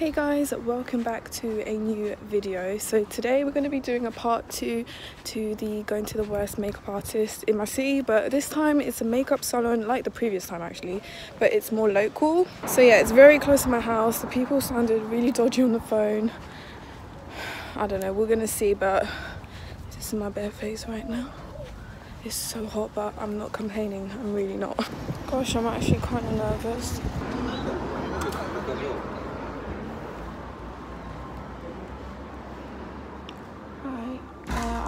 Hey guys, welcome back to a new video. So today we're going to be doing a part two to the going to the worst makeup artist in my city, but this time it's a makeup salon like the previous time actually, but it's more local. So yeah, it's very close to my house. The people sounded really dodgy on the phone. I don't know, we're going to see, but this is my bare face right now. It's so hot, but I'm not complaining. I'm really not. Gosh, I'm actually kind of nervous.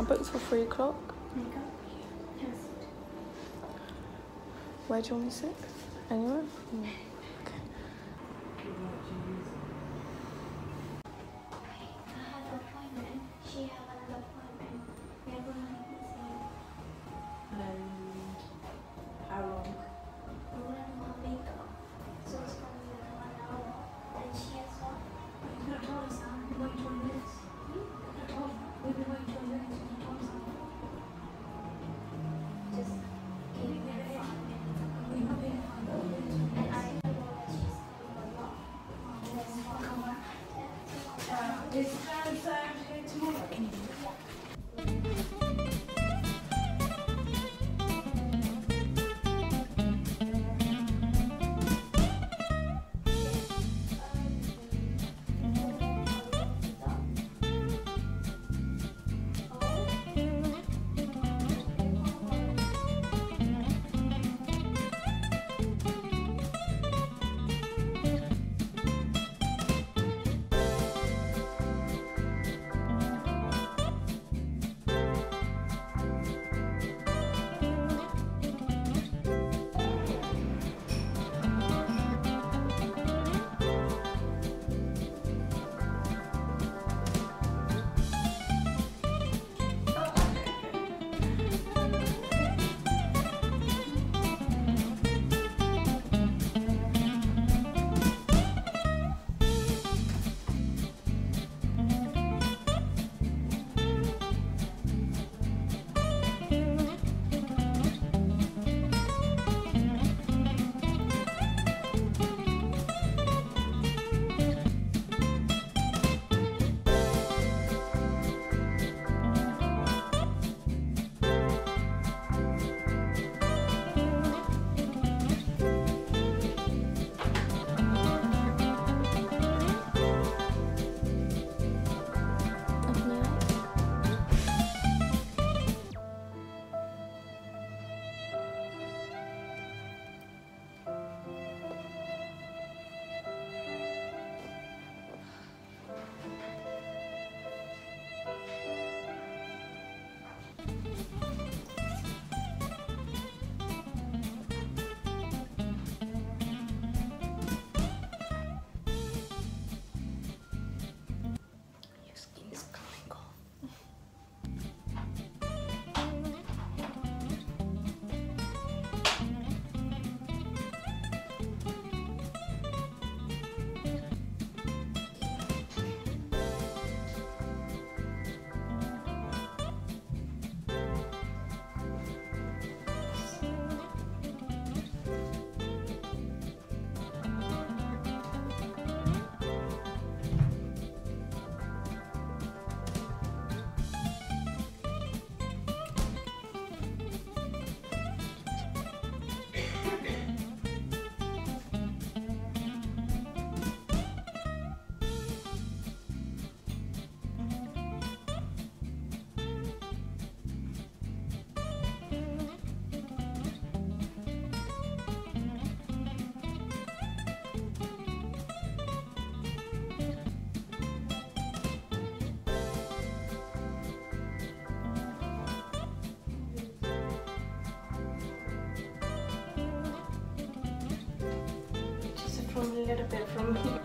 I booked for three o'clock. Where do you want me to sit? Anywhere? Mm. a little bit from here.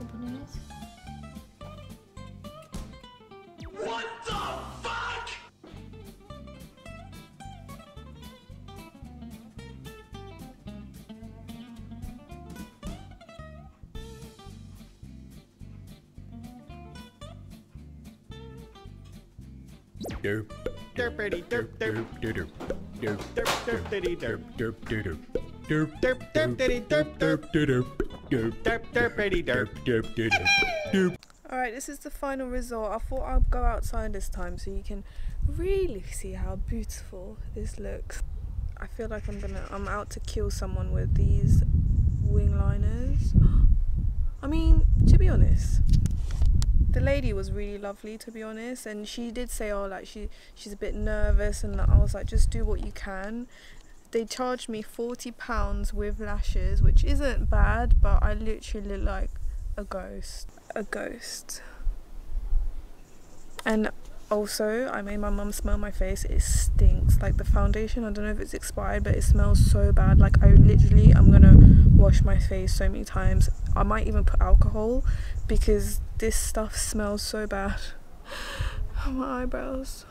Open your eyes. Derp. Derpity derp derp derp derp derp Alright, this is the final result. I thought I'd go outside this time so you can really see how beautiful this looks. I feel like I'm gonna I'm out to kill someone with these wing liners. I mean, to be honest, the lady was really lovely to be honest and she did say oh like she she's a bit nervous and I was like just do what you can. They charged me 40 pounds with lashes, which isn't bad, but I literally look like a ghost. A ghost. And also, I made my mum smell my face. It stinks. Like the foundation, I don't know if it's expired, but it smells so bad. Like I literally, I'm gonna wash my face so many times. I might even put alcohol because this stuff smells so bad. my eyebrows.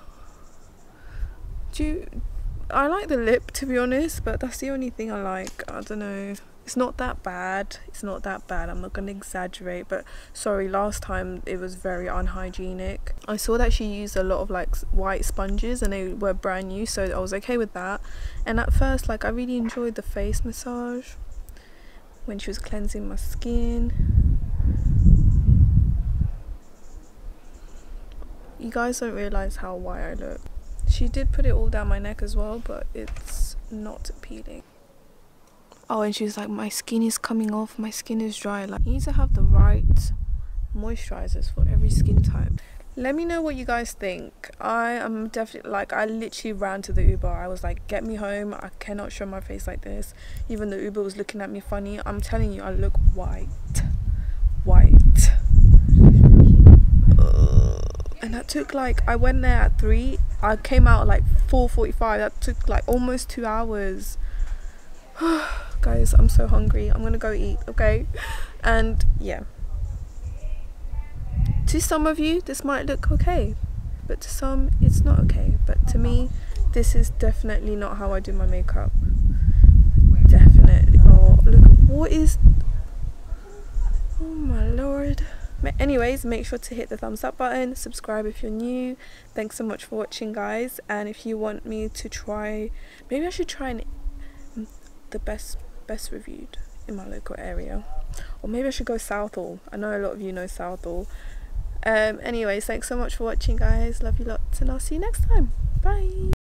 Do you, I like the lip to be honest, but that's the only thing I like. I don't know it's not that bad it's not that bad i'm not going to exaggerate but sorry last time it was very unhygienic i saw that she used a lot of like white sponges and they were brand new so i was okay with that and at first like i really enjoyed the face massage when she was cleansing my skin. You guys don't realize how white i look. She did put it all down my neck as well but it's not appealing. Oh and she was like my skin is coming off. My skin is dry. Like you need to have the right moisturizers for every skin type let me know what you guys think. I am definitely like i literally ran to the uber. I was like get me home. I cannot show my face like this. Even the uber was looking at me funny. I'm telling you i look white. White. And that took like i went there at three. I came out like 4:45. that took like almost two hours. Guys i'm so hungry. I'm gonna go eat okay? And yeah to some of you this might look okay but to some it's not okay. But to me this is definitely not how i do my makeup. Definitely oh look what is oh my lord. Anyways make sure to hit the thumbs up button subscribe if you're new. Thanks so much for watching guys. And if you want me to try maybe i should try and mm, the best best reviewed in my local area. Or maybe I should go Southall I know a lot of you know Southall um anyways thanks so much for watching guys. Love you lots and I'll see you next time. Bye